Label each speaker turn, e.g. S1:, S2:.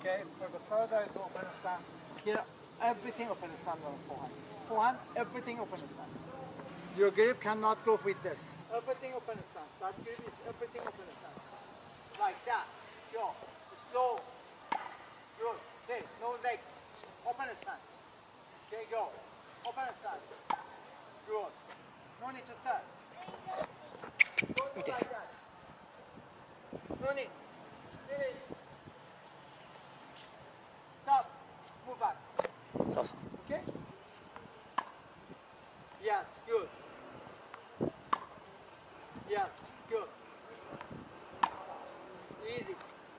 S1: okay? For the further I go open stand, here everything open stand on forehand. Forehand, everything open stance. Your grip cannot go with this. Everything open stance. That grip is everything open stance. Like that. Go. Slow. Good. Okay, no legs. Open stance. Okay, go. Open stance. Good. No need to turn. Don't do like that. No need. Yeah, good. Easy.